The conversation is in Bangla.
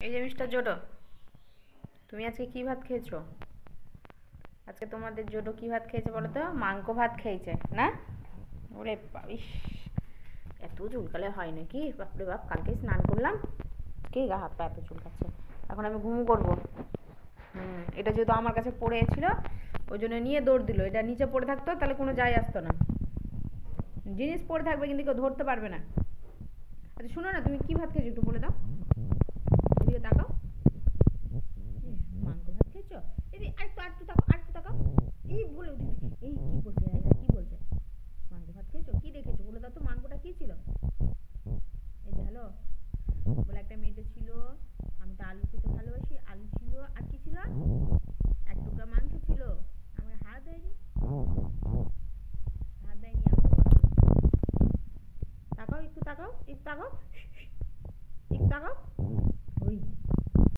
এই যে মিস্টার জোডো, তুমি আজকে কি ভাত খেয়েছো? আজকে তোমাদের জোডো কি ভাত খেয়েছে বলো তো? মাংস ভাত খেয়েছে, না? ওরে বা- ইস, এত চুলকালে হয় নাকি? বাপরে বাপ, কালকে স্নান করলাম, কে গা হাত পা এত চুলকাচ্ছে? এখন আমি ঘুমু করব। হুম, এটা যেহেতু আমার কাছে পড়ে ছিল, ওই জন্য নিয়ে দৌড় দিল। এটা নিচে পড়ে থাকতো, তাহলে কোনো যায় আসতো না। জিনিস পড়ে থাকবে কিন্তু কেউ ধরতে পারবে না। আচ্ছা শোনো না, তুমি কি ভাত খেয়েছো একটু আরেকটু তাকাও আরেকটু তাকাও। এই বলে উঠে এই কি বলছে এরা কি বলছে? মাংস ভাত খেয়েছো? কি দেখেছ? বলে দাও তো মাংসটা কি ছিল? এই হ্যালো বলে একটা মেয়েতে ছিল, আমি তো আলু খেতে ভালোবাসি, আলু ছিল, আর কি ছিল? এক টুকরা মাংস ছিল। আমার হাত দেয়নি। হাত দেয়নি তাকাও, একটু তাকাও একটু তাকাও। একটু তাকাও।